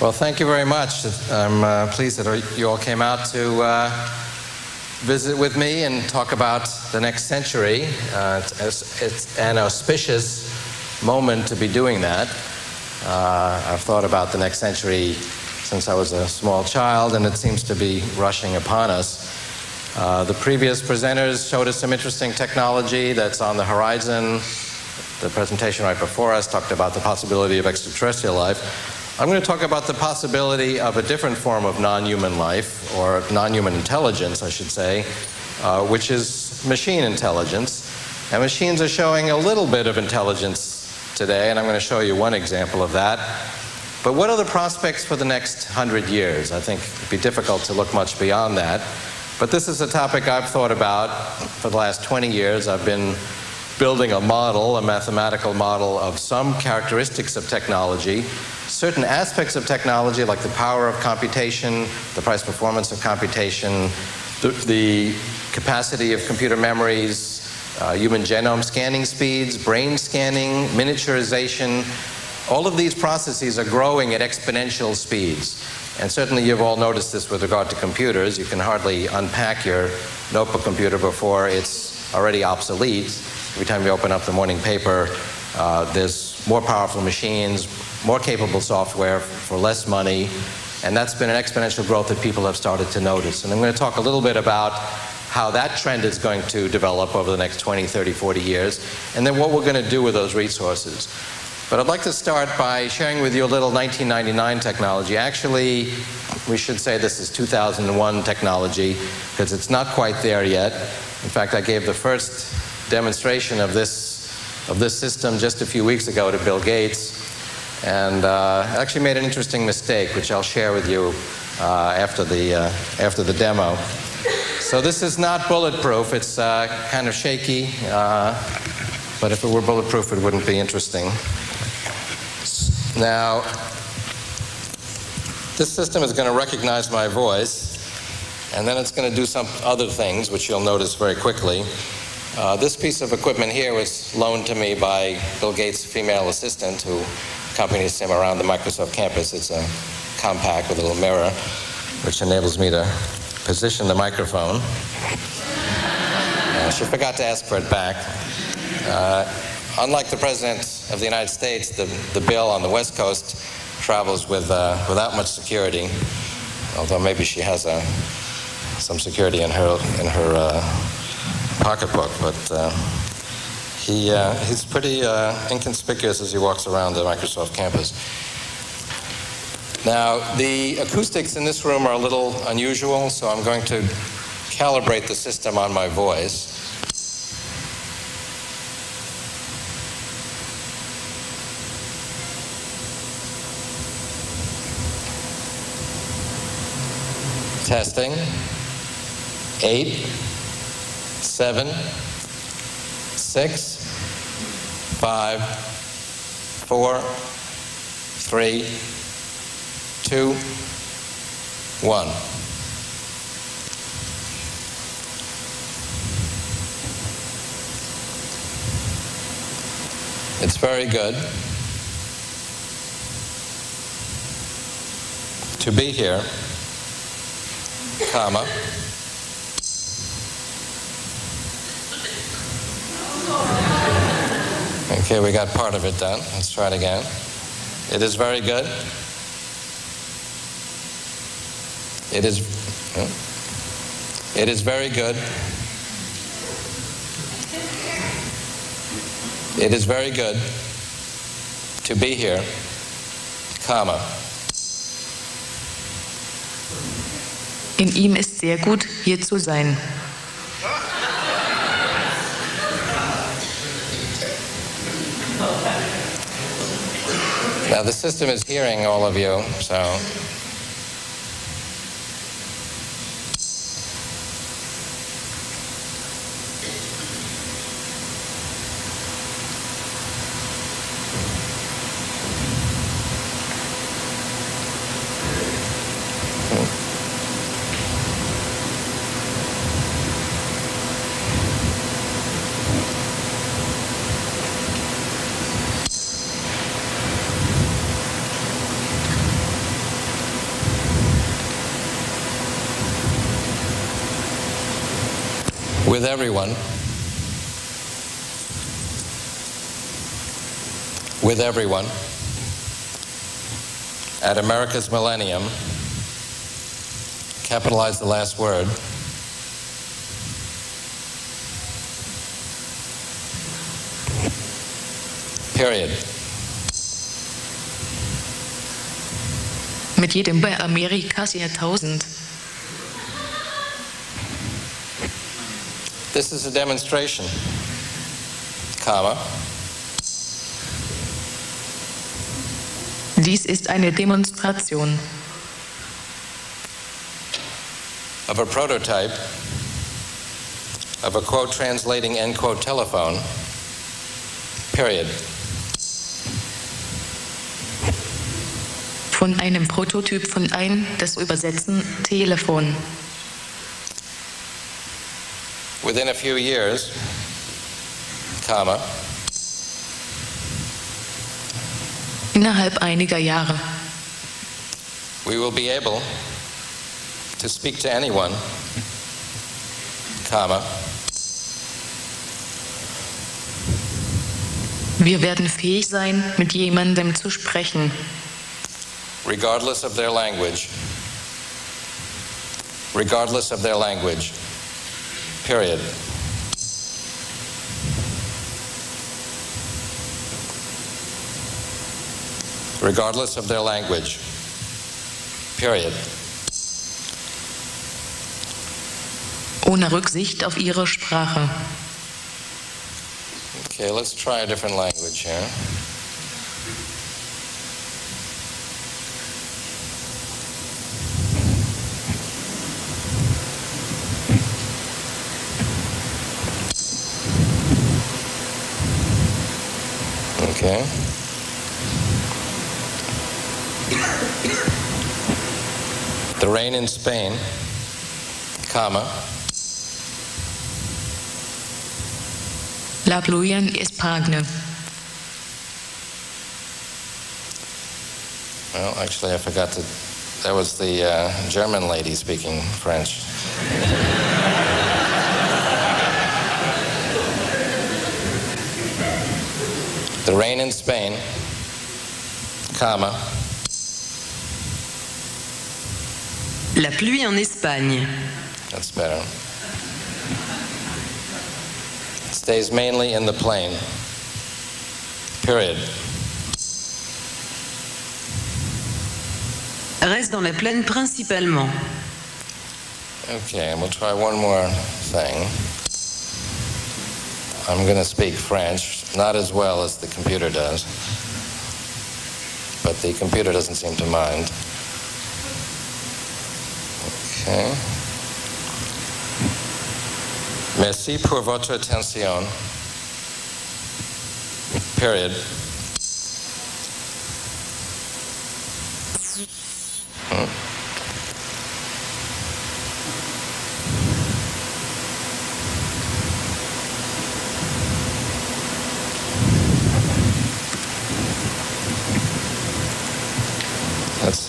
Well, thank you very much. I'm uh, pleased that you all came out to uh, visit with me and talk about the next century. Uh, it's, it's, an auspicious moment to be doing that. Uh, I've thought about the next century since I was a small child, and it seems to be rushing upon us. Uh, the previous presenters showed us some interesting technology that's on the horizon. The presentation right before us talked about the possibility of extraterrestrial life. I'm going to talk about the possibility of a different form of non-human life, or non-human intelligence, I should say, uh, which is machine intelligence. And machines are showing a little bit of intelligence today, and I'm going to show you one example of that. But what are the prospects for the next hundred years? I think it'd be difficult to look much beyond that. But this is a topic I've thought about for the last 20 years. I've been building a model, a mathematical model of some characteristics of technology certain aspects of technology, like the power of computation, the price performance of computation, the, the capacity of computer memories, uh, human genome scanning speeds, brain scanning, miniaturization, all of these processes are growing at exponential speeds. And certainly you've all noticed this with regard to computers. You can hardly unpack your notebook computer before it's already obsolete. Every time you open up the morning paper, uh, there's more powerful machines, more capable software for less money, and that's been an exponential growth that people have started to notice. And I'm going to talk a little bit about how that trend is going to develop over the next 20, 30, 40 years, and then what we're going to do with those resources. But I'd like to start by sharing with you a little 1999 technology. Actually, we should say this is 2001 technology because it's not quite there yet. In fact, I gave the first demonstration of this, of this system just a few weeks ago to Bill Gates and uh, actually made an interesting mistake, which I'll share with you uh, after, the, uh, after the demo. So this is not bulletproof. It's uh, kind of shaky, uh, but if it were bulletproof, it wouldn't be interesting. Now, this system is going to recognize my voice, and then it's going to do some other things, which you'll notice very quickly. Uh, this piece of equipment here was loaned to me by Bill Gates' female assistant, who accompanies him around the Microsoft campus. It's a compact with a little mirror, which enables me to position the microphone. Uh, she forgot to ask for it back. Uh, unlike the President of the United States, the, the bill on the West Coast travels with, uh, without much security, although maybe she has a, some security in her, in her uh, pocketbook. But uh, he, uh, he's pretty uh, inconspicuous as he walks around the Microsoft campus. Now, the acoustics in this room are a little unusual, so I'm going to calibrate the system on my voice. Testing. Eight, seven, six, five, four, three, two, one. It's very good to be here, comma, Okay, we got part of it done. Let's try it again. It is very good. It is, it is very good. It is very good to be here, comma. In ihm ist sehr gut, hier zu sein. Now the system is hearing all of you, so with everyone, with everyone, at America's Millennium, capitalize the last word, period. Mit jedem bei Amerikas Jahrtausend. This is a demonstration, comma, Dies ist eine Demonstration of a prototype of a quote translating end quote telephone, period. von einem Prototyp von ein, das Übersetzen Telefon. Within a few years, comma, Innerhalb einiger Jahre. We will be able to speak to anyone, comma, wir werden fähig sein, mit jemandem zu sprechen, regardless of their language, regardless of their language, period. Regardless of their language, period. ohne Rücksicht auf ihre Sprache. Okay, let's try a different language here. Okay. The rain in Spain, comma, La pluia en Espagne. Well, actually, I forgot to. That was the uh, German lady speaking French. Rain in Spain, comma, La pluie en Espagne. that's better. Stays mainly in the plain. Period. Reste dans la plaine principalement. Okay, we'll try one more thing. I'm going to speak French, not as well as the computer does, but the computer doesn't seem to mind. Okay. Merci pour votre attention. Period. Let's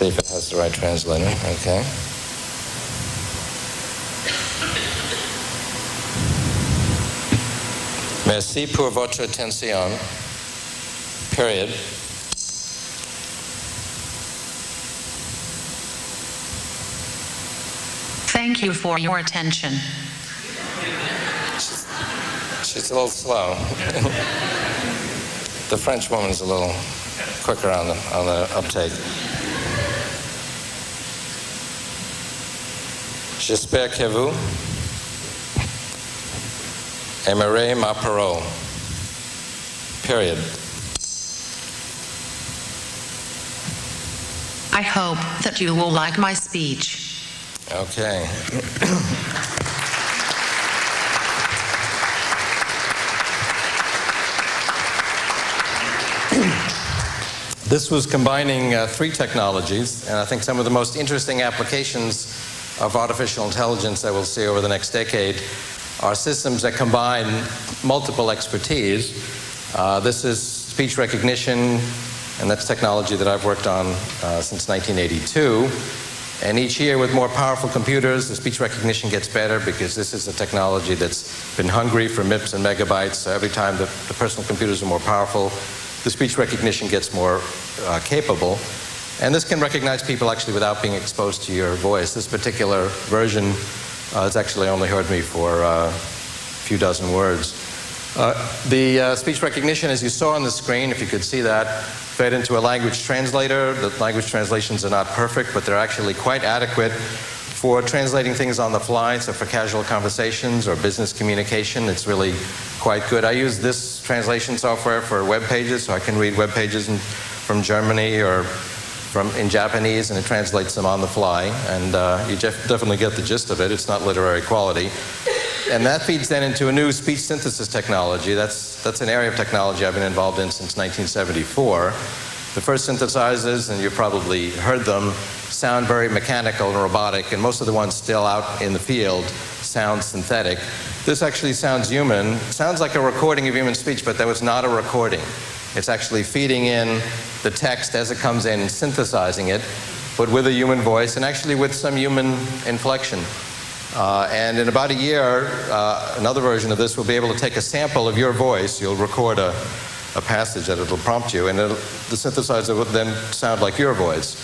see if it has the right translator. Okay. Merci pour votre attention. Period. Thank you for your attention. She's a little slow. the French woman's a little quicker on the, on the uptake. J'espère que vous aimerez ma parole. Period. I hope that you will like my speech. Okay. This was combining uh, three technologies, and I think some of the most interesting applications of artificial intelligence that we'll see over the next decade are systems that combine multiple expertise. Uh, this is speech recognition, and that's technology that I've worked on uh, since 1982. And each year, with more powerful computers, the speech recognition gets better because this is a technology that's been hungry for MIPS and megabytes. So every time the, the personal computers are more powerful, the speech recognition gets more uh, capable. And this can recognize people actually without being exposed to your voice. This particular version uh, has actually only heard me for uh, a few dozen words. Uh, the uh, speech recognition, as you saw on the screen, if you could see that, fed into a language translator. The language translations are not perfect, but they're actually quite adequate for translating things on the fly. So for casual conversations or business communication, it's really quite good. I use this translation software for web pages, so I can read web pages in, from Germany or from in Japanese, and it translates them on the fly. And uh, you def definitely get the gist of it. It's not literary quality. And that feeds then into a new speech synthesis technology. That's, that's an area of technology I've been involved in since 1974. The first synthesizers, and you've probably heard them, sound very mechanical and robotic, and most of the ones still out in the field sound synthetic. This actually sounds human. sounds like a recording of human speech, but that was not a recording. It's actually feeding in the text as it comes in and synthesizing it, but with a human voice and actually with some human inflection. Uh, and in about a year, uh, another version of this will be able to take a sample of your voice. You'll record a, a passage that it'll prompt you, and the synthesizer will then sound like your voice.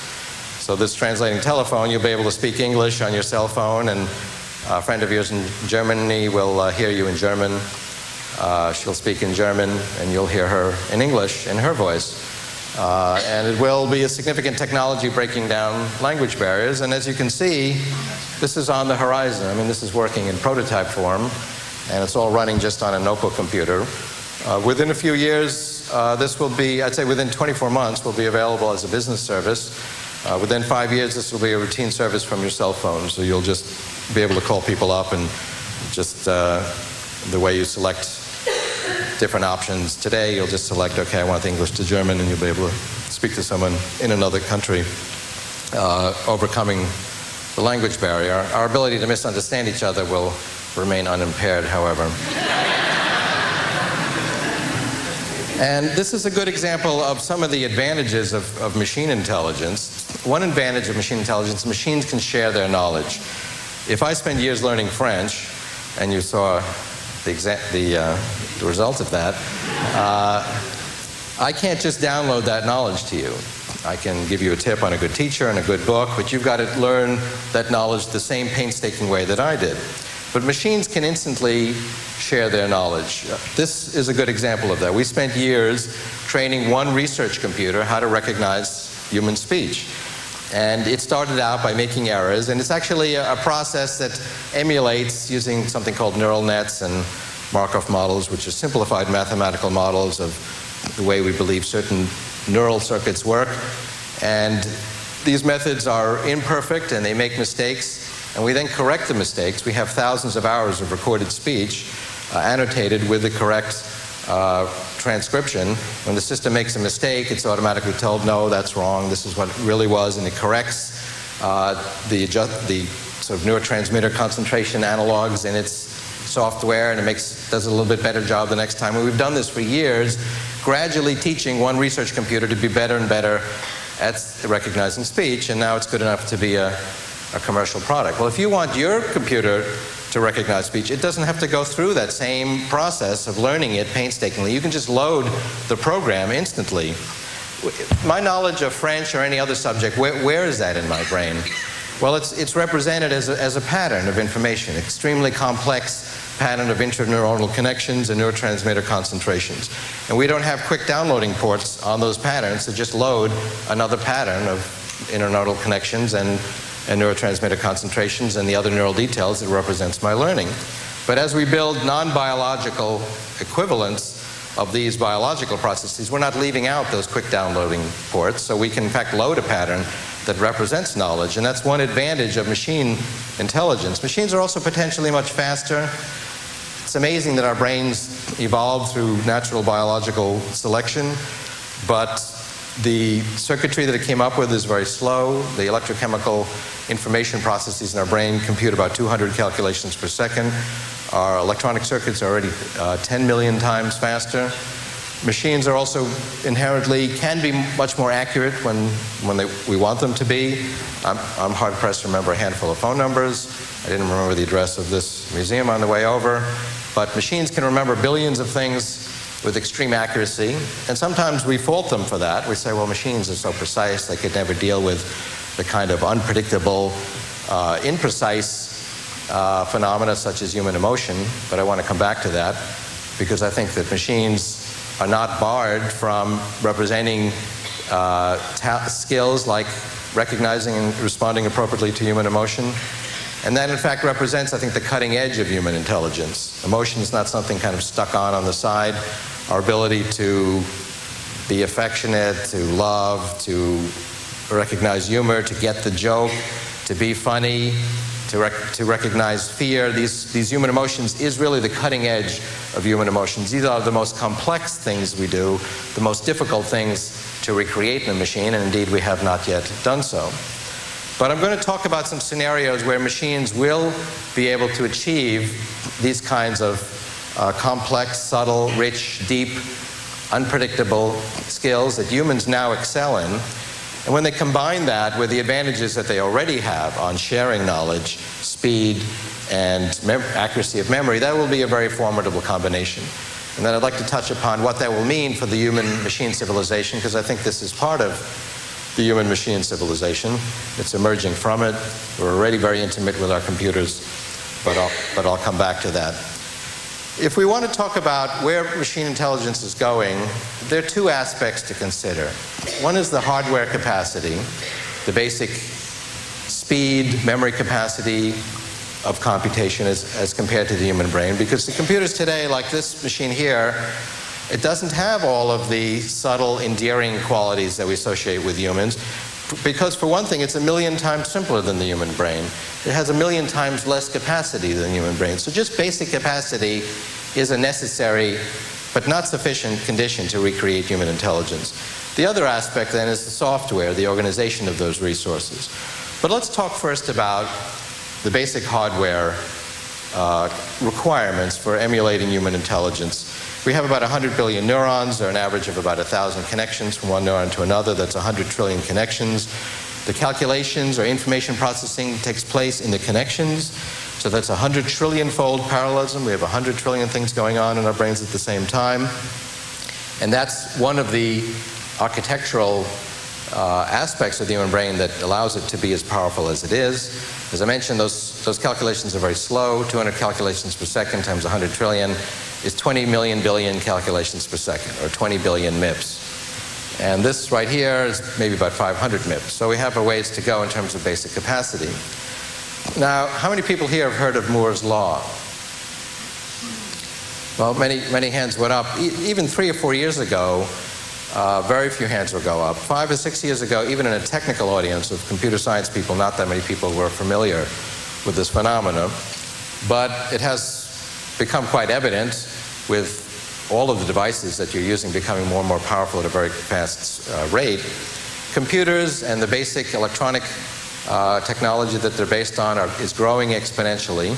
So this translating telephone, you'll be able to speak English on your cell phone, and a friend of yours in Germany will uh, hear you in German. Uh, she'll speak in German, and you'll hear her in English in her voice. Uh, and it will be a significant technology breaking down language barriers. And as you can see, this is on the horizon. I mean, this is working in prototype form, and it's all running just on a notebook computer. Uh, within a few years, uh, this will be, I'd say within 24 months, will be available as a business service. Uh, within five years, this will be a routine service from your cell phone, so you'll just be able to call people up and just the way you select different options. Today, you'll just select, okay, I want the English to German, and you'll be able to speak to someone in another country, uh, overcoming the language barrier. Our ability to misunderstand each other will remain unimpaired, however. And this is a good example of some of the advantages of, of, machine intelligence. One advantage of machine intelligence, machines can share their knowledge. If I spend years learning French, and you saw the, exa- the, uh, the result of that, uh, I can't just download that knowledge to you. I can give you a tip on a good teacher and a good book, but you've got to learn that knowledge the same painstaking way that I did. But machines can instantly share their knowledge. This is a good example of that. We spent years training one research computer how to recognize human speech. And it started out by making errors, and it's actually a, a process that emulates using something called neural nets and Markov models, which are simplified mathematical models of the way we believe certain neural circuits work. And these methods are imperfect and they make mistakes, and we then correct the mistakes. We have thousands of hours of recorded speech uh, annotated with the correct uh, transcription. When the system makes a mistake, it's automatically told, no, that's wrong, this is what it really was, and it corrects uh, the, the sort of neurotransmitter concentration analogs in its software, and it makes, does a little bit better job the next time. And we've done this for years, gradually teaching one research computer to be better and better at recognizing speech, and now it's good enough to be a, a commercial product. Well, if you want your computer to recognize speech. It doesn't have to go through that same process of learning it painstakingly. You can just load the program instantly. My knowledge of French or any other subject, where, where is that in my brain? Well, it's, it's represented as a, as a pattern of information, extremely complex pattern of interneuronal connections and neurotransmitter concentrations. And we don't have quick downloading ports on those patterns to just load another pattern of interneuronal connections and and neurotransmitter concentrations and the other neural details that represents my learning. But as we build non-biological equivalents of these biological processes, we're not leaving out those quick downloading ports, so we can in fact load a pattern that represents knowledge, and that's one advantage of machine intelligence. Machines are also potentially much faster. It's amazing that our brains evolved through natural biological selection, but the circuitry that it came up with is very slow. The electrochemical information processes in our brain compute about 200 calculations per second. Our electronic circuits are already uh, 10 million times faster. Machines are also inherently can be much more accurate when, when they, we want them to be. I'm, I'm hard pressed to remember a handful of phone numbers. I didn't remember the address of this museum on the way over. but machines can remember billions of things with extreme accuracy, and sometimes we fault them for that. We say, well, machines are so precise, they could never deal with the kind of unpredictable, uh, imprecise uh, phenomena such as human emotion, but I want to come back to that because I think that machines are not barred from representing uh, ta- skills like recognizing and responding appropriately to human emotion. And that, in fact, represents, I think, the cutting edge of human intelligence. Emotion is not something kind of stuck on on the side. Our ability to be affectionate, to love, to recognize humor, to get the joke, to be funny, to, rec- to recognize fear, these, these human emotions is really the cutting edge of human emotions. These are the most complex things we do, the most difficult things to recreate in a machine, and indeed we have not yet done so. But I'm going to talk about some scenarios where machines will be able to achieve these kinds of uh, complex, subtle, rich, deep, unpredictable skills that humans now excel in. And when they combine that with the advantages that they already have on sharing knowledge, speed, and mem- accuracy of memory, that will be a very formidable combination. And then I'd like to touch upon what that will mean for the human machine civilization, because I think this is part of the human machine civilization. It's emerging from it. We're already very intimate with our computers, but I'll, but I'll come back to that. If we want to talk about where machine intelligence is going, there are two aspects to consider. One is the hardware capacity, the basic speed, memory capacity of computation as, as compared to the human brain, because the computers today, like this machine here, it doesn't have all of the subtle, endearing qualities that we associate with humans. Because, for one thing, it's a million times simpler than the human brain. It has a million times less capacity than the human brain. So, just basic capacity is a necessary but not sufficient condition to recreate human intelligence. The other aspect, then, is the software, the organization of those resources. But let's talk first about the basic hardware uh, requirements for emulating human intelligence. We have about 100 billion neurons, or an average of about 1,000 connections from one neuron to another. That's 100 trillion connections. The calculations or information processing takes place in the connections. So that's 100 trillion fold parallelism. We have 100 trillion things going on in our brains at the same time. And that's one of the architectural uh, aspects of the human brain that allows it to be as powerful as it is. As I mentioned, those, those calculations are very slow. 200 calculations per second times 100 trillion is 20 million billion calculations per second, or 20 billion MIPS. And this right here is maybe about 500 MIPS. So we have a ways to go in terms of basic capacity. Now, how many people here have heard of Moore's Law? Well, many, many hands went up. E- even three or four years ago, uh, very few hands will go up. Five or six years ago, even in a technical audience of computer science people, not that many people were familiar with this phenomena. But it has become quite evident with all of the devices that you're using becoming more and more powerful at a very fast uh, rate. Computers and the basic electronic uh, technology that they're based on are, is growing exponentially.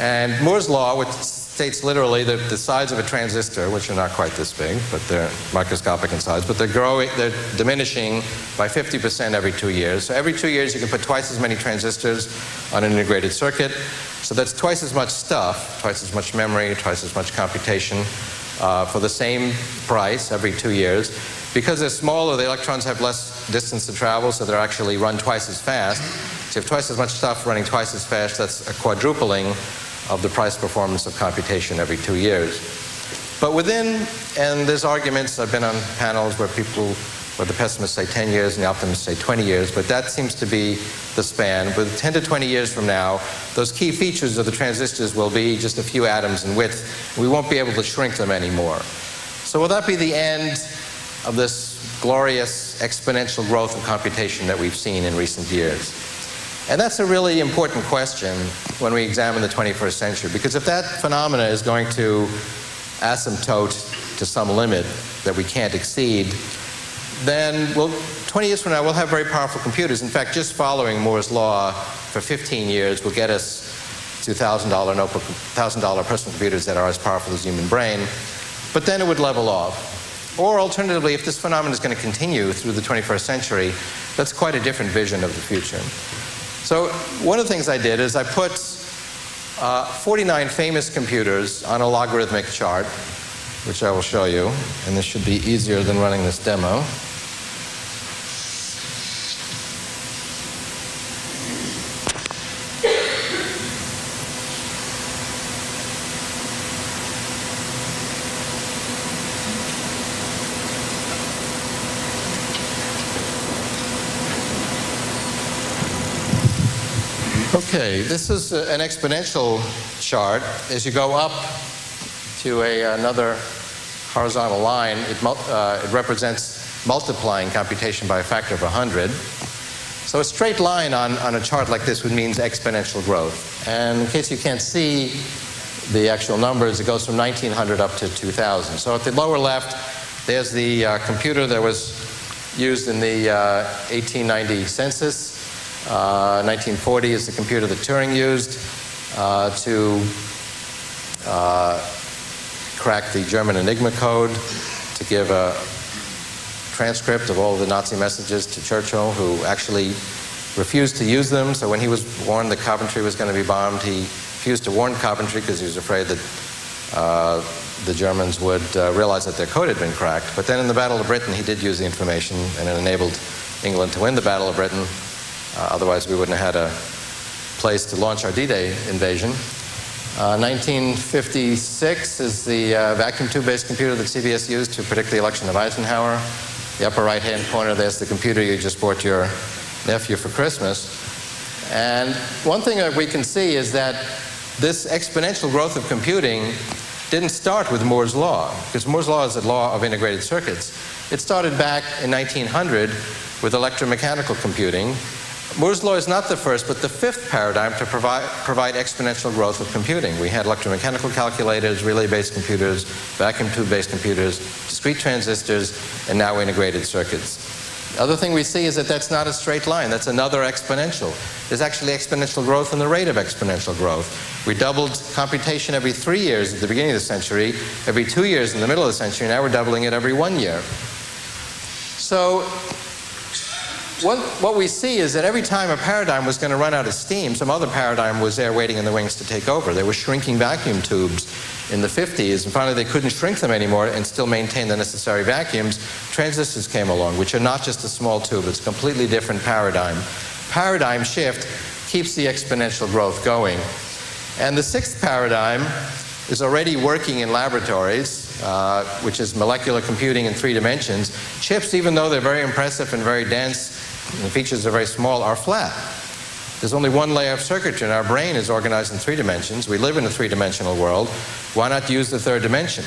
And Moore's Law, which states literally that the size of a transistor, which are not quite this big, but they're microscopic in size, but they're growing, they're diminishing by 50% every two years. So every two years you can put twice as many transistors on an integrated circuit. So that's twice as much stuff, twice as much memory, twice as much computation uh, for the same price every two years. Because they're smaller, the electrons have less distance to travel, so they're actually run twice as fast. So you have twice as much stuff running twice as fast. That's a quadrupling of the price performance of computation every two years. But within, and there's arguments, I've been on panels where people, where the pessimists say 10 years and the optimists say 20 years, but that seems to be the span. With 10 to 20 years from now, those key features of the transistors will be just a few atoms in width. We won't be able to shrink them anymore. So will that be the end of this glorious exponential growth of computation that we've seen in recent years? And that's a really important question when we examine the 21st century, because if that phenomena is going to asymptote to some limit that we can't exceed, then well, 20 years from now, we'll have very powerful computers. In fact, just following Moore's Law for 15 years will get us to $1,000 notebook, $1,000 personal computers that are as powerful as human brain. But then it would level off. Or alternatively, if this phenomenon is going to continue through the 21st century, that's quite a different vision of the future. So one of the things I did is I put uh, 49 famous computers on a logarithmic chart, which I will show you, and this should be easier than running this demo. Okay, this is uh, an exponential chart. As you go up to a, another horizontal line, it, uh, it represents multiplying computation by a factor of 100. So a straight line on, on a chart like this would mean exponential growth. And in case you can't see the actual numbers, it goes from 1900 up to 2000. So at the lower left, there's the uh, computer that was used in the uh, 1890 census. Uh, 1940 is the computer that Turing used uh, to uh, crack the German Enigma code, to give a transcript of all the Nazi messages to Churchill, who actually refused to use them. So when he was warned that Coventry was going to be bombed, he refused to warn Coventry because he was afraid that uh, the Germans would uh, realize that their code had been cracked. But then in the Battle of Britain, he did use the information, and it enabled England to win the Battle of Britain. Uh, otherwise, we wouldn't have had a place to launch our D-Day invasion. Uh, 1956 is the uh, vacuum tube-based computer that CBS used to predict the election of Eisenhower. The upper right-hand corner, there's the computer you just bought your nephew for Christmas. And one thing that we can see is that this exponential growth of computing didn't start with Moore's law, because Moore's law is the law of integrated circuits. It started back in 1900 with electromechanical computing, Moore's law is not the first, but the fifth paradigm to provide, provide exponential growth of computing. We had electromechanical calculators, relay-based computers, vacuum tube-based computers, discrete transistors, and now integrated circuits. The other thing we see is that that's not a straight line. That's another exponential. There's actually exponential growth in the rate of exponential growth. We doubled computation every three years at the beginning of the century, every two years in the middle of the century, now we're doubling it every one year. So what, what, we see is that every time a paradigm was going to run out of steam, some other paradigm was there waiting in the wings to take over. There were shrinking vacuum tubes in the 50s, and finally they couldn't shrink them anymore and still maintain the necessary vacuums. Transistors came along, which are not just a small tube, it's a completely different paradigm. Paradigm shift keeps the exponential growth going. And the sixth paradigm is already working in laboratories, uh, which is molecular computing in three dimensions. Chips, even though they're very impressive and very dense, the features are very small, are flat. There's only one layer of circuitry, and our brain is organized in three dimensions. We live in a three-dimensional world. Why not use the third dimension?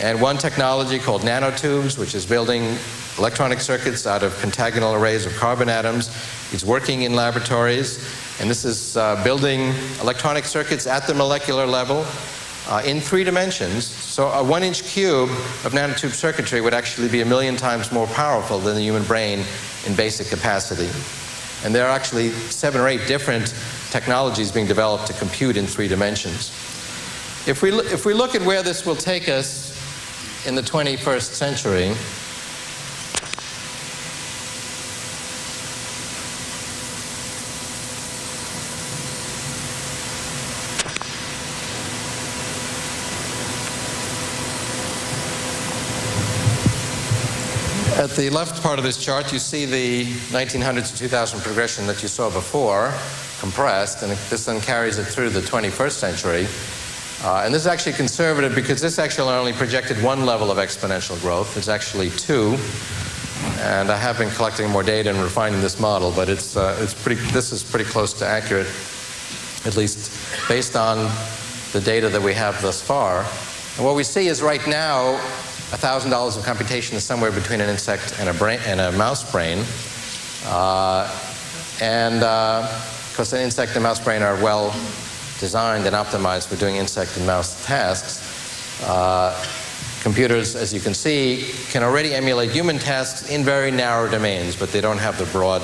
And one technology called nanotubes, which is building electronic circuits out of pentagonal arrays of carbon atoms, is working in laboratories. And this is uh, building electronic circuits at the molecular level uh, in three dimensions. So a one inch cube of nanotube circuitry would actually be a million times more powerful than the human brain in basic capacity. And there are actually seven or eight different technologies being developed to compute in three dimensions. If we, if we look at where this will take us in the 21st century, the left part of this chart, you see the 1900 to 2000 progression that you saw before, compressed, and this then carries it through the 21st century. Uh, and this is actually conservative because this actually only projected one level of exponential growth. It's actually two. And I have been collecting more data and refining this model, but it's, uh, it's pretty, this is pretty close to accurate, at least based on the data that we have thus far. And what we see is right now, $1,000 of computation is somewhere between an insect and a, brain, and a mouse brain. Uh, and because uh, an insect and mouse brain are well designed and optimized for doing insect and mouse tasks, uh, computers, as you can see, can already emulate human tasks in very narrow domains, but they don't have the broad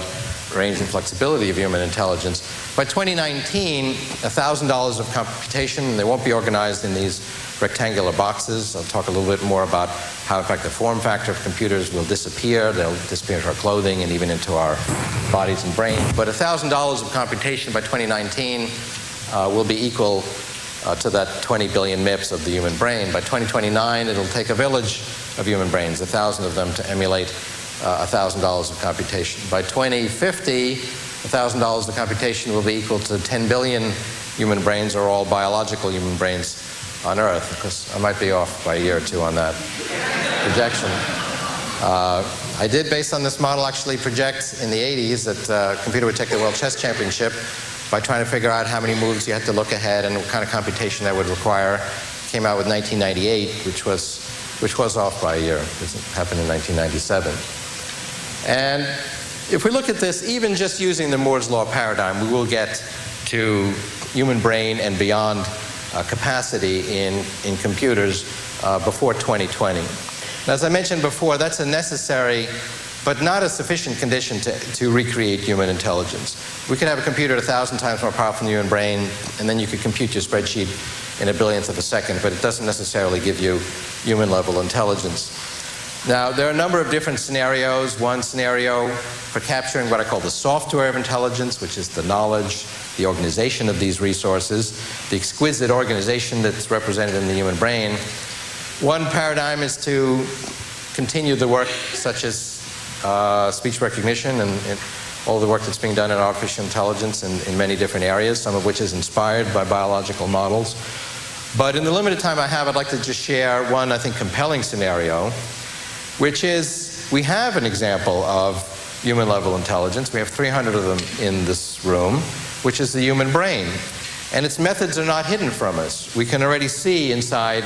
range and flexibility of human intelligence. By 2019, $1,000 of computation, they won't be organized in these rectangular boxes. I'll talk a little bit more about how, in fact, the form factor of computers will disappear. They'll disappear into our clothing and even into our bodies and brains. But $1,000 of computation by 2019 uh, will be equal uh, to that 20 billion MIPS of the human brain. By 2029, it'll take a village of human brains, a thousand of them, to emulate uh, $1,000 of computation. By 2050, $1,000 of computation will be equal to 10 billion human brains, or all biological human brains on Earth, because I might be off by a year or two on that projection. Uh, I did, based on this model, actually project in the 80s that uh, a computer would take the World Chess Championship by trying to figure out how many moves you had to look ahead and what kind of computation that would require. Came out with 1998, which was, which was off by a year. It happened in 1997. And if we look at this, even just using the Moore's Law paradigm, we will get to human brain and beyond uh, capacity in, in computers uh, before 2020. as I mentioned before, that's a necessary but not a sufficient condition to, to recreate human intelligence. We could have a computer a thousand times more powerful than the human brain, and then you could compute your spreadsheet in a billionth of a second, but it doesn't necessarily give you human level intelligence. Now, there are a number of different scenarios. One scenario for capturing what I call the software of intelligence, which is the knowledge, the organization of these resources, the exquisite organization that's represented in the human brain. One paradigm is to continue the work such as uh, speech recognition and, and, all the work that's being done in artificial intelligence in, in many different areas, some of which is inspired by biological models. But in the limited time I have, I'd like to just share one, I think, compelling scenario, which is we have an example of human level intelligence. We have 300 of them in this room, which is the human brain. And its methods are not hidden from us. We can already see inside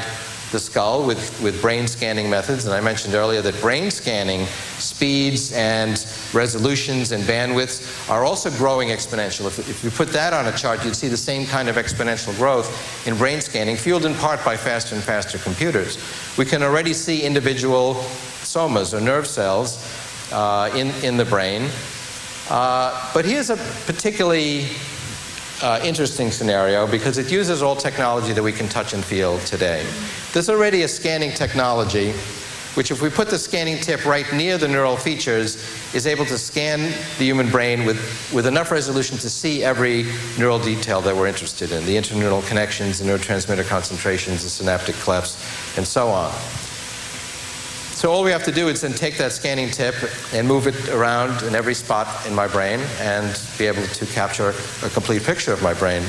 the skull with, with brain scanning methods. And I mentioned earlier that brain scanning speeds and resolutions and bandwidths are also growing exponential. If, if you put that on a chart, you'd see the same kind of exponential growth in brain scanning, fueled in part by faster and faster computers. We can already see individual somas or nerve cells uh, in, in the brain. Uh, but here's a particularly uh, interesting scenario because it uses all technology that we can touch and feel today. There's already a scanning technology which if we put the scanning tip right near the neural features, is able to scan the human brain with, with enough resolution to see every neural detail that we're interested in, the interneural connections, the neurotransmitter concentrations, the synaptic clefts, and so on. So all we have to do is then take that scanning tip and move it around in every spot in my brain and be able to capture a complete picture of my brain.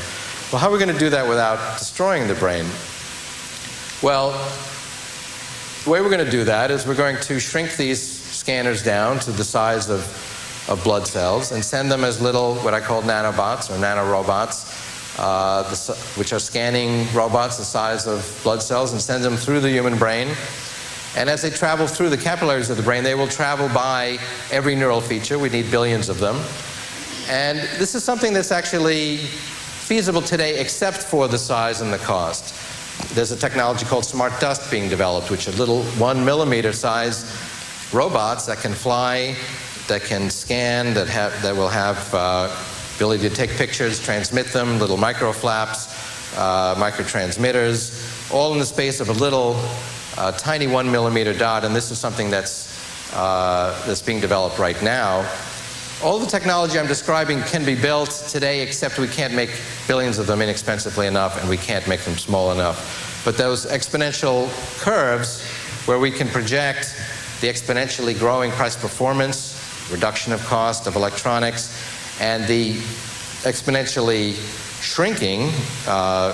Well, how are we going to do that without destroying the brain? Well, the way we're going to do that is we're going to shrink these scanners down to the size of, of blood cells and send them as little, what I call nanobots or nanorobots, uh, the, which are scanning robots the size of blood cells and send them through the human brain and as they travel through the capillaries of the brain, they will travel by every neural feature. We need billions of them. And this is something that's actually feasible today except for the size and the cost. There's a technology called smart dust being developed, which are little one millimeter size robots that can fly, that can scan, that, have, that will have uh, ability to take pictures, transmit them, little micro flaps, uh, microtransmitters, all in the space of a little a tiny one millimeter dot, and this is something that's, uh, that's being developed right now. All the technology I'm describing can be built today, except we can't make billions of them inexpensively enough, and we can't make them small enough. But those exponential curves, where we can project the exponentially growing price performance, reduction of cost of electronics, and the exponentially shrinking uh,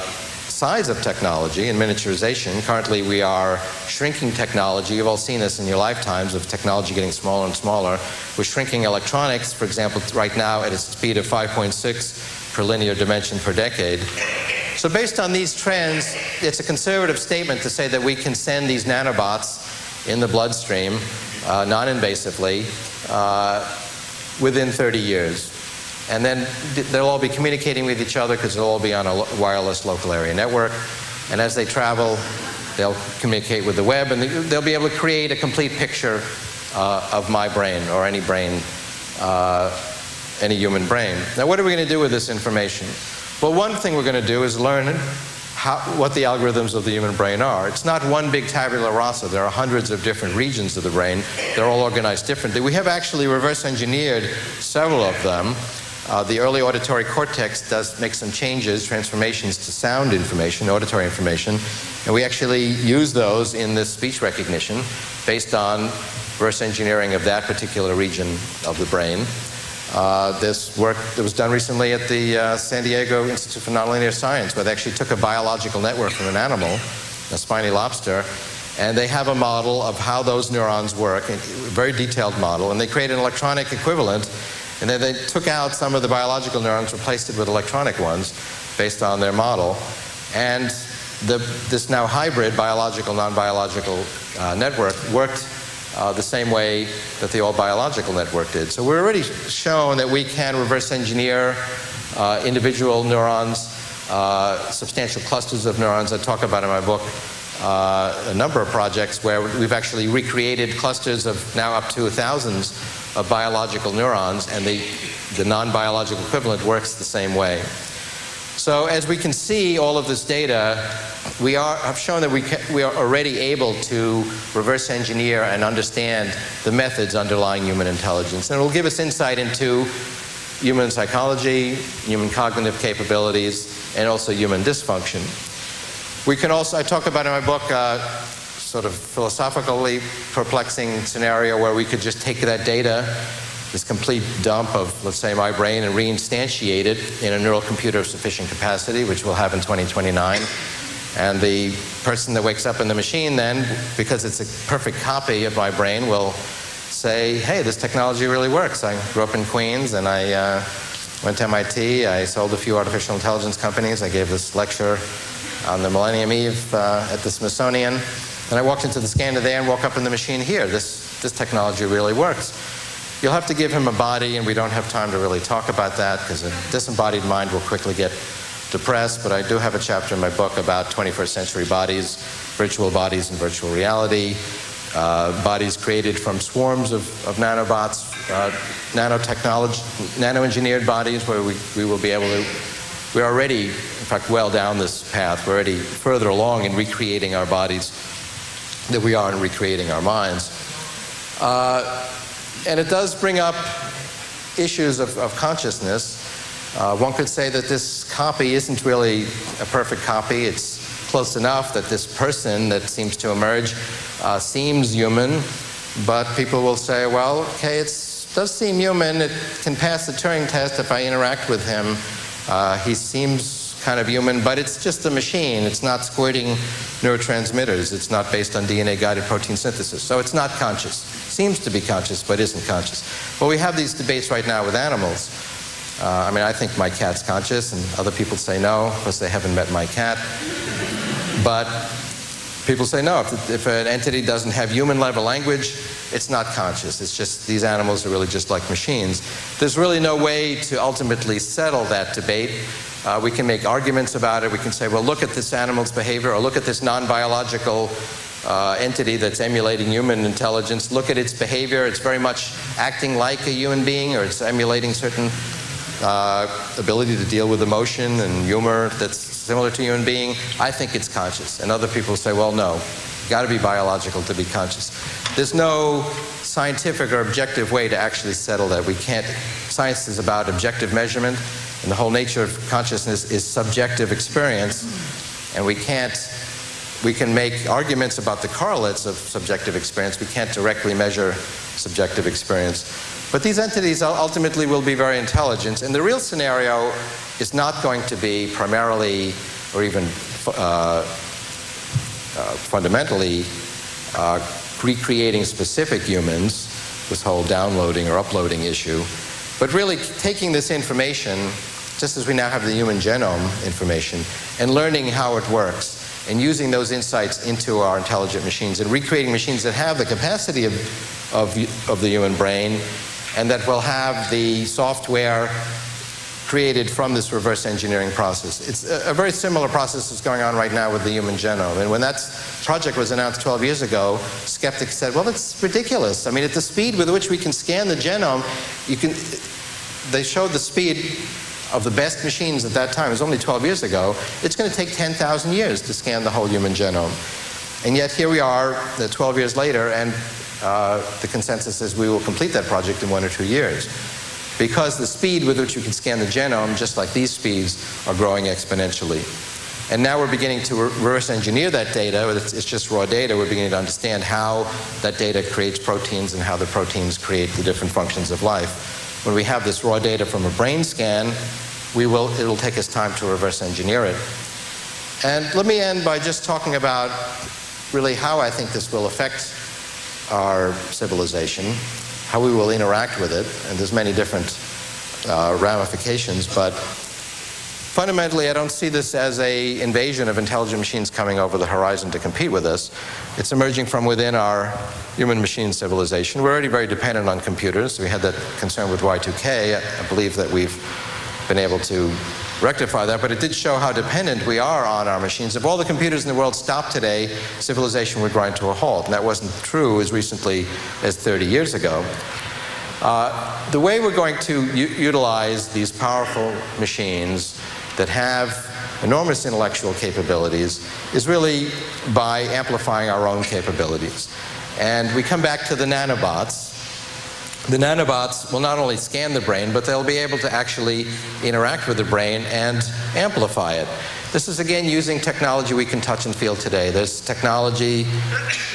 size of technology and miniaturization. Currently, we are shrinking technology. You've all seen this in your lifetimes of technology getting smaller and smaller. We're shrinking electronics, for example, right now at a speed of 5.6 per linear dimension per decade. So, based on these trends, it's a conservative statement to say that we can send these nanobots in the bloodstream uh, non invasively uh, within 30 years. And then they'll all be communicating with each other because they'll all be on a wireless local area network. And as they travel, they'll communicate with the web and they'll be able to create a complete picture uh, of my brain or any brain, uh, any human brain. Now, what are we going to do with this information? Well, one thing we're going to do is learn how, what the algorithms of the human brain are. It's not one big tabula rasa. There are hundreds of different regions of the brain. They're all organized differently. We have actually reverse engineered several of them Uh, the early auditory cortex does make some changes, transformations to sound information, auditory information, and we actually use those in this speech recognition based on reverse engineering of that particular region of the brain. Uh, this work that was done recently at the uh, San Diego Institute for Nonlinear Science, where they actually took a biological network from an animal, a spiny lobster, and they have a model of how those neurons work, a very detailed model, and they create an electronic equivalent and then they took out some of the biological neurons, replaced it with electronic ones based on their model. And the, this now hybrid biological non-biological uh, network worked uh, the same way that the old biological network did. So we're already shown that we can reverse engineer uh, individual neurons, uh, substantial clusters of neurons. I talk about in my book uh, a number of projects where we've actually recreated clusters of now up to thousands of biological neurons, and the, the non-biological equivalent works the same way. So as we can see all of this data, we are, have shown that we, can, we are already able to reverse engineer and understand the methods underlying human intelligence. And it will give us insight into human psychology, human cognitive capabilities, and also human dysfunction. We can also, I talk about in my book, uh, sort of philosophically perplexing scenario where we could just take that data, this complete dump of, let's say, my brain, and reinstantiate it in a neural computer of sufficient capacity, which we'll have in 2029. And the person that wakes up in the machine then, because it's a perfect copy of my brain, will say, hey, this technology really works. I grew up in Queens and I uh, went to MIT. I sold a few artificial intelligence companies. I gave this lecture on the Millennium Eve uh, at the Smithsonian. And I walked into the scanner there and woke up in the machine here. This, this technology really works. You'll have to give him a body, and we don't have time to really talk about that because a disembodied mind will quickly get depressed. But I do have a chapter in my book about 21st century bodies, virtual bodies and virtual reality, uh, bodies created from swarms of, of nanobots, uh, nanotechnology, nano-engineered bodies where we, we will be able to we're already, in fact, well down this path. We're already further along in recreating our bodies than we are in recreating our minds. Uh, and it does bring up issues of, of consciousness. Uh, one could say that this copy isn't really a perfect copy. It's close enough that this person that seems to emerge uh, seems human, but people will say, well, okay, it does seem human. It can pass the Turing test if I interact with him. Uh, he seems kind of human, but it's just a machine. It's not squirting neurotransmitters. It's not based on DNA-guided protein synthesis. So it's not conscious. Seems to be conscious, but isn't conscious. Well, we have these debates right now with animals. Uh, I mean, I think my cat's conscious, and other people say no, because they haven't met my cat. But people say no. If, if an entity doesn't have human-level language, it's not conscious. It's just these animals are really just like machines. There's really no way to ultimately settle that debate. Uh, we can make arguments about it. We can say, well, look at this animal's behavior, or look at this non-biological uh, entity that's emulating human intelligence. Look at its behavior. It's very much acting like a human being, or it's emulating certain uh, ability to deal with emotion and humor that's similar to human being. I think it's conscious. And other people say, well, no, got to be biological to be conscious. There's no scientific or objective way to actually settle that. We can't, science is about objective measurement, and the whole nature of consciousness is subjective experience, and we can't, we can make arguments about the correlates of subjective experience. We can't directly measure subjective experience. But these entities ultimately will be very intelligent, and the real scenario is not going to be primarily or even uh, uh, fundamentally uh, recreating specific humans, this whole downloading or uploading issue, but really taking this information, just as we now have the human genome information, and learning how it works, and using those insights into our intelligent machines, and recreating machines that have the capacity of, of, of the human brain, and that will have the software created from this reverse engineering process. It's a, a, very similar process that's going on right now with the human genome. And when that project was announced 12 years ago, skeptics said, well, it's ridiculous. I mean, at the speed with which we can scan the genome, you can, they showed the speed of the best machines at that time, it was only 12 years ago, it's going to take 10,000 years to scan the whole human genome. And yet here we are, 12 years later, and uh, the consensus is we will complete that project in one or two years. because the speed with which you can scan the genome, just like these speeds, are growing exponentially. And now we're beginning to reverse engineer that data. It's just raw data. We're beginning to understand how that data creates proteins and how the proteins create the different functions of life. When we have this raw data from a brain scan, we will, it'll take us time to reverse engineer it. And let me end by just talking about really how I think this will affect our civilization, how we will interact with it, and there's many different uh, ramifications, but fundamentally I don't see this as a invasion of intelligent machines coming over the horizon to compete with us. It's emerging from within our human-machine civilization. We're already very dependent on computers. We had that concern with Y2K. I believe that we've been able to rectify that, but it did show how dependent we are on our machines. If all the computers in the world stopped today, civilization would grind to a halt. And that wasn't true as recently as 30 years ago. Uh, the way we're going to utilize these powerful machines that have enormous intellectual capabilities is really by amplifying our own capabilities. And we come back to the nanobots, the nanobots will not only scan the brain, but they'll be able to actually interact with the brain and amplify it. This is again using technology we can touch and feel today. There's technology,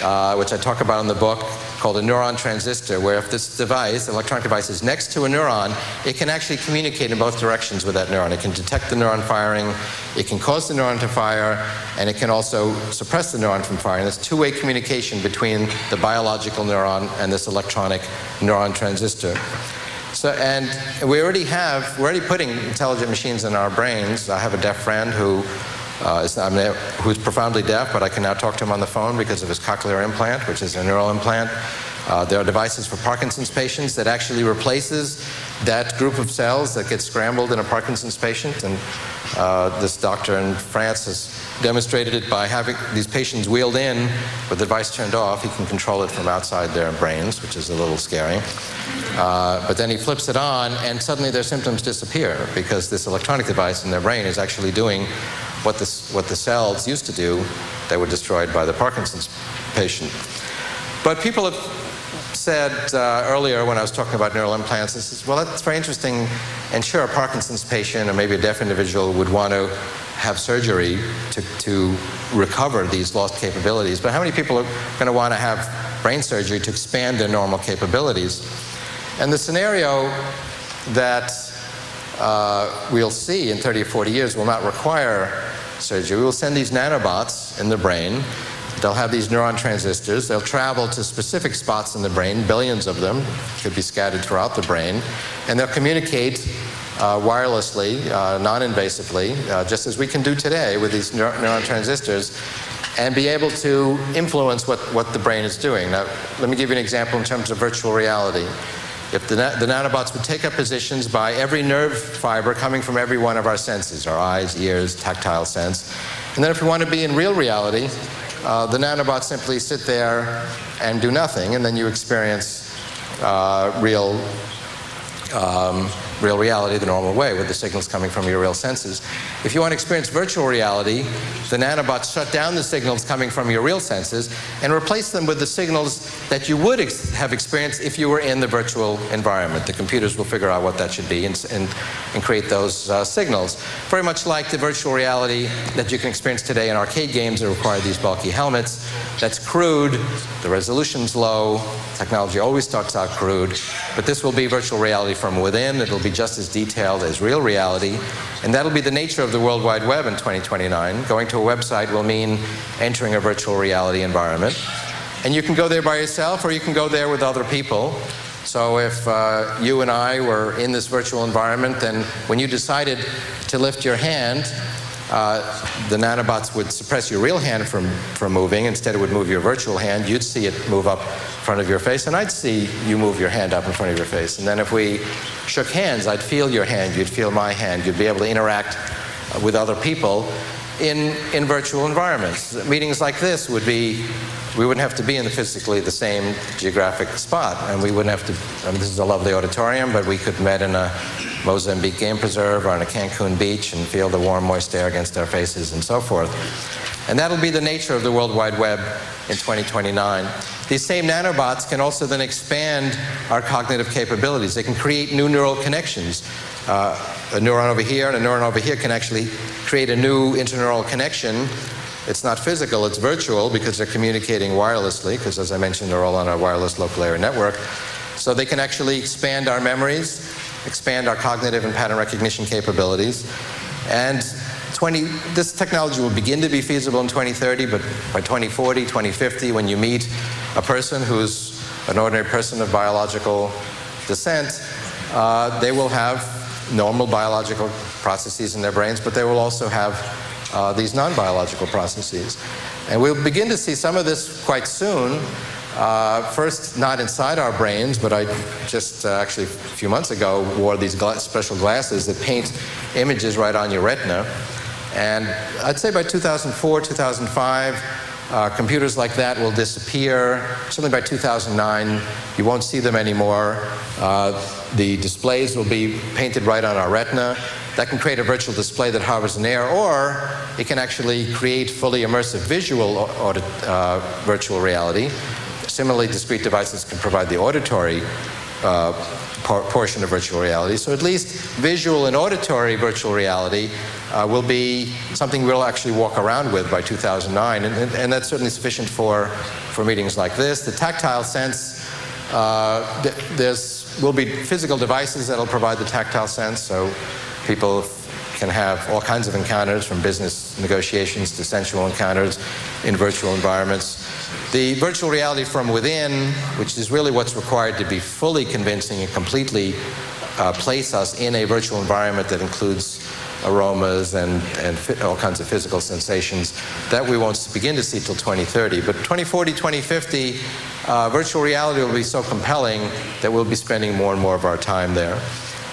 uh, which I talk about in the book, called a neuron transistor, where if this device, electronic device, is next to a neuron, it can actually communicate in both directions with that neuron. It can detect the neuron firing, it can cause the neuron to fire, and it can also suppress the neuron from firing. There's two-way communication between the biological neuron and this electronic neuron transistor. So, and we already have, we're already putting intelligent machines in our brains. I have a deaf friend who uh, is, I mean, who's profoundly deaf, but I can now talk to him on the phone because of his cochlear implant, which is a neural implant. Uh, there are devices for Parkinson's patients that actually replaces that group of cells that get scrambled in a Parkinson's patient. And uh, this doctor in France has demonstrated it by having these patients wheeled in with the device turned off. He can control it from outside their brains, which is a little scary. Uh, but then he flips it on, and suddenly their symptoms disappear because this electronic device in their brain is actually doing what, this, what the cells used to do that were destroyed by the Parkinson's patient. But people have said uh, earlier when I was talking about neural implants, this is, well, that's very interesting. And sure, a Parkinson's patient or maybe a deaf individual would want to have surgery to, to recover these lost capabilities. But how many people are going to want to have brain surgery to expand their normal capabilities? And the scenario that uh, we'll see in 30 or 40 years will not require surgery. We will send these nanobots in the brain They'll have these neuron transistors. They'll travel to specific spots in the brain, billions of them, could be scattered throughout the brain, and they'll communicate uh, wirelessly, uh, non-invasively, uh, just as we can do today with these neur neuron transistors, and be able to influence what, what the brain is doing. Now, let me give you an example in terms of virtual reality. If the, the nanobots would take up positions by every nerve fiber coming from every one of our senses, our eyes, ears, tactile sense, and then if we want to be in real reality, uh, the nanobots simply sit there and do nothing, and then you experience uh, real um, real reality the normal way with the signals coming from your real senses. If you want to experience virtual reality, the nanobots shut down the signals coming from your real senses and replace them with the signals that you would ex have experienced if you were in the virtual environment. The computers will figure out what that should be and, and, and create those uh, signals. Very much like the virtual reality that you can experience today in arcade games that require these bulky helmets. That's crude, the resolution's low, technology always starts out crude, but this will be virtual reality from within. It'll be be just as detailed as real reality. And that'll be the nature of the World Wide Web in 2029. Going to a website will mean entering a virtual reality environment. And you can go there by yourself or you can go there with other people. So if uh, you and I were in this virtual environment, then when you decided to lift your hand, uh, the nanobots would suppress your real hand from, from moving. Instead, it would move your virtual hand. You'd see it move up in front of your face, and I'd see you move your hand up in front of your face. And then if we shook hands, I'd feel your hand, you'd feel my hand, you'd be able to interact uh, with other people in, in virtual environments. Meetings like this would be, we wouldn't have to be in the physically the same geographic spot, and we wouldn't have to, I mean, this is a lovely auditorium, but we could met in a Mozambique Game Preserve or on a Cancun beach and feel the warm, moist air against our faces and so forth. And that'll be the nature of the World Wide Web in 2029. These same nanobots can also then expand our cognitive capabilities. They can create new neural connections. Uh, a neuron over here and a neuron over here can actually create a new interneural connection. It's not physical, it's virtual because they're communicating wirelessly, because as I mentioned, they're all on a wireless local area network. So they can actually expand our memories, expand our cognitive and pattern recognition capabilities. And 20, this technology will begin to be feasible in 2030, but by 2040, 2050, when you meet a person who's an ordinary person of biological descent, uh, they will have normal biological processes in their brains, but they will also have uh, these non-biological processes. And we'll begin to see some of this quite soon. Uh, first, not inside our brains, but I just uh, actually a few months ago wore these gla special glasses that paint images right on your retina. And I'd say by 2004, 2005, uh, computers like that will disappear. Certainly by 2009, you won't see them anymore. Uh, the displays will be painted right on our retina. That can create a virtual display that hovers in air, or it can actually create fully immersive visual uh, virtual reality. Similarly, discrete devices can provide the auditory uh, portion of virtual reality. So at least visual and auditory virtual reality uh, will be something we'll actually walk around with by 2009. And, and, and, that's certainly sufficient for, for meetings like this. The tactile sense, uh, th there's will be physical devices that'll provide the tactile sense. So people can have all kinds of encounters from business negotiations to sensual encounters in virtual environments. The virtual reality from within, which is really what's required to be fully convincing and completely uh, place us in a virtual environment that includes aromas and, and all kinds of physical sensations. That we won't begin to see till 2030. But 2040, 2050, uh, virtual reality will be so compelling that we'll be spending more and more of our time there.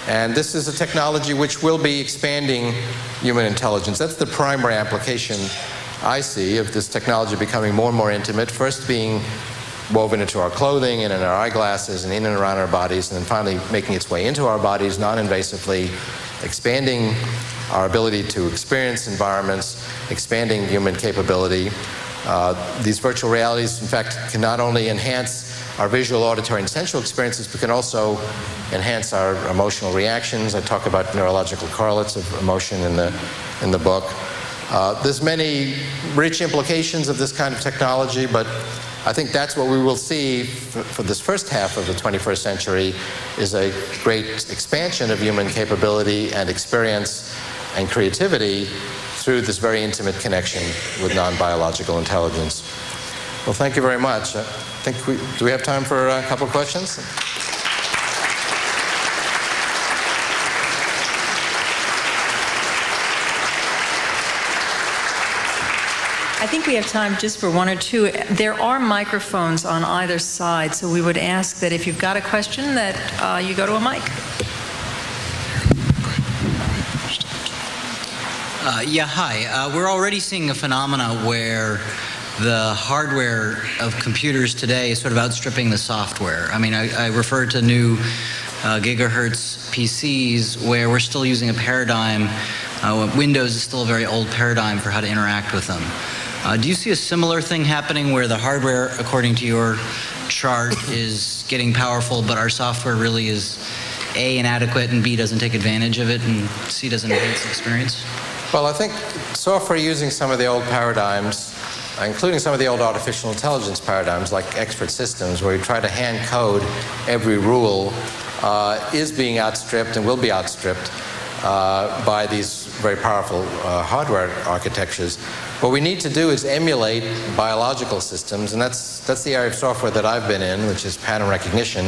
And this is a technology which will be expanding human intelligence. That's the primary application I see of this technology becoming more and more intimate, first being woven into our clothing and in our eyeglasses and in and around our bodies, and then finally making its way into our bodies non-invasively, expanding our ability to experience environments, expanding human capability. Uh, these virtual realities, in fact, can not only enhance our visual, auditory, and sensual experiences, but can also enhance our emotional reactions. I talk about neurological correlates of emotion in the, in the book. Uh, there's many rich implications of this kind of technology, but I think that's what we will see for, for, this first half of the 21st century is a great expansion of human capability and experience and creativity through this very intimate connection with non-biological intelligence. Well, thank you very much. I think we, do we have time for a couple of questions? I think we have time just for one or two. There are microphones on either side, so we would ask that if you've got a question that uh, you go to a mic. Uh, yeah, hi. Uh, we're already seeing a phenomena where the hardware of computers today is sort of outstripping the software. I mean, I, I refer to new uh, gigahertz PCs where we're still using a paradigm. Uh, Windows is still a very old paradigm for how to interact with them. Uh, do you see a similar thing happening where the hardware, according to your chart, is getting powerful, but our software really is A, inadequate, and B, doesn't take advantage of it, and C, doesn't enhance the experience? Well, I think software using some of the old paradigms including some of the old artificial intelligence paradigms like expert systems, where you try to hand code every rule, uh, is being outstripped and will be outstripped uh, by these very powerful uh, hardware architectures. What we need to do is emulate biological systems, and that's, that's the area of software that I've been in, which is pattern recognition,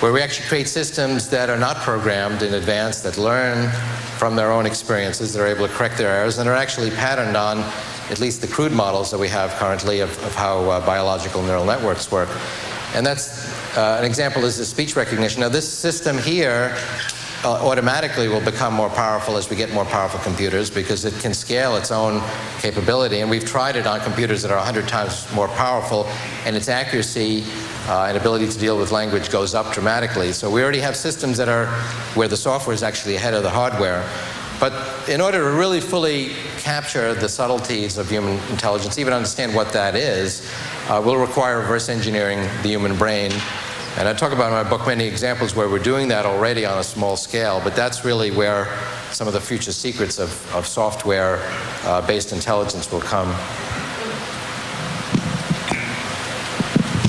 where we actually create systems that are not programmed in advance, that learn from their own experiences, that are able to correct their errors, and are actually patterned on at least the crude models that we have currently of, of how uh, biological neural networks work. And that's uh, an example is the speech recognition. Now, this system here uh, automatically will become more powerful as we get more powerful computers because it can scale its own capability. And we've tried it on computers that are 100 times more powerful, and its accuracy uh, and ability to deal with language goes up dramatically. So we already have systems that are where the software is actually ahead of the hardware. But in order to really fully capture the subtleties of human intelligence, even understand what that is, uh, will require reverse engineering the human brain. And I talk about in my book many examples where we're doing that already on a small scale, but that's really where some of the future secrets of, of software uh, based intelligence will come.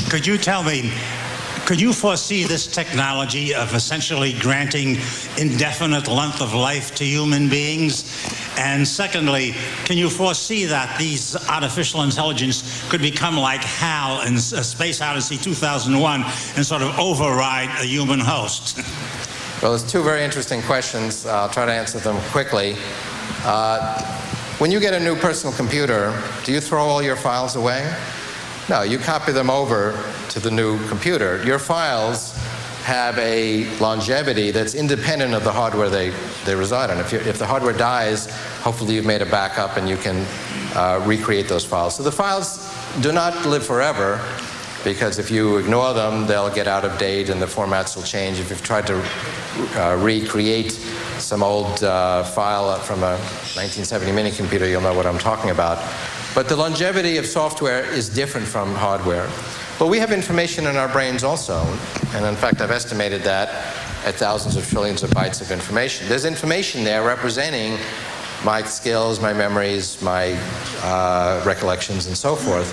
Could you tell me, could you foresee this technology of essentially granting indefinite length of life to human beings? And secondly, can you foresee that these artificial intelligence could become like HAL in uh, Space Odyssey 2001 and sort of override a human host? Well, there's two very interesting questions. I'll try to answer them quickly. Uh, when you get a new personal computer, do you throw all your files away? No, you copy them over to the new computer. Your files have a longevity that's independent of the hardware they, they reside on. If, you, if the hardware dies, hopefully you've made a backup and you can uh, recreate those files. So the files do not live forever because if you ignore them, they'll get out of date and the formats will change. If you've tried to uh, recreate some old uh, file from a 1970 mini computer, you'll know what I'm talking about. But the longevity of software is different from hardware. But we have information in our brains also, and in fact, I've estimated that at thousands of trillions of bytes of information. There's information there representing my skills, my memories, my uh, recollections, and so forth.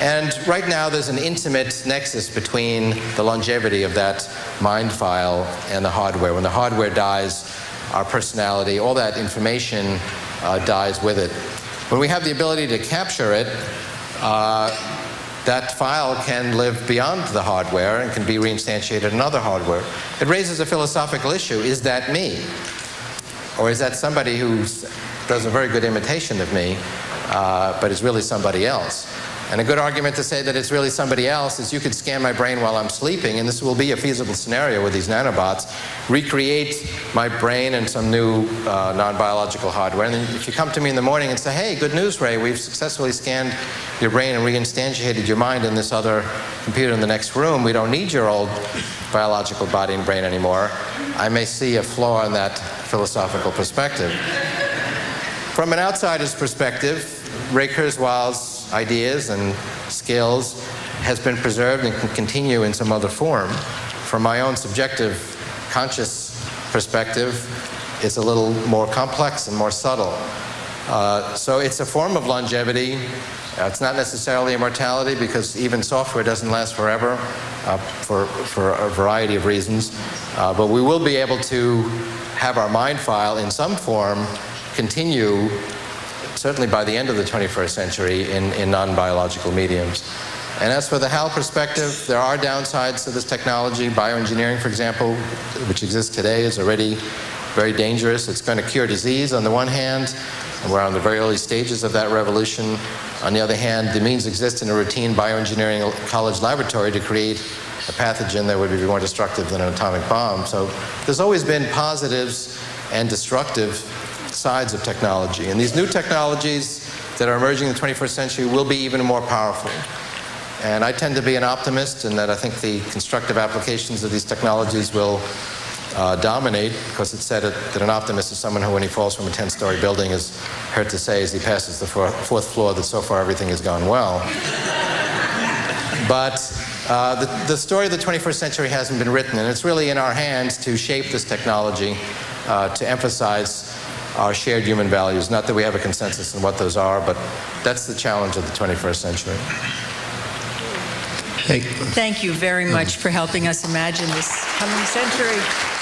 And right now, there's an intimate nexus between the longevity of that mind file and the hardware. When the hardware dies, our personality, all that information uh, dies with it. When we have the ability to capture it, uh, that file can live beyond the hardware and can be reinstantiated in other hardware. It raises a philosophical issue. Is that me? Or is that somebody who does a very good imitation of me, uh, but is really somebody else? And a good argument to say that it's really somebody else is you could scan my brain while I'm sleeping, and this will be a feasible scenario with these nanobots, recreate my brain and some new uh, non-biological hardware. And then if you come to me in the morning and say, hey, good news, Ray, we've successfully scanned your brain and reinstantiated your mind in this other computer in the next room. We don't need your old biological body and brain anymore. I may see a flaw in that philosophical perspective. From an outsider's perspective, Ray Kurzweil's ideas and skills has been preserved and can continue in some other form. From my own subjective, conscious perspective, it's a little more complex and more subtle. Uh, so it's a form of longevity. Uh, it's not necessarily immortality because even software doesn't last forever uh, for, for a variety of reasons. Uh, but we will be able to have our mind file in some form continue certainly by the end of the 21st century, in, in non-biological mediums. And as for the HAL perspective, there are downsides to this technology. Bioengineering, for example, which exists today, is already very dangerous. It's going to cure disease on the one hand, and we're on the very early stages of that revolution. On the other hand, the means exist in a routine bioengineering college laboratory to create a pathogen that would be more destructive than an atomic bomb. So there's always been positives and destructive sides of technology. And these new technologies that are emerging in the 21st century will be even more powerful. And I tend to be an optimist in that I think the constructive applications of these technologies will uh, dominate because it's said that an optimist is someone who, when he falls from a 10 story building, is heard to say as he passes the fourth floor that so far everything has gone well. but uh, the, the, story of the 21st century hasn't been written, and it's really in our hands to shape this technology uh, to emphasize our shared human values. Not that we have a consensus on what those are, but that's the challenge of the 21st century. Thank you very much for helping us imagine this coming century.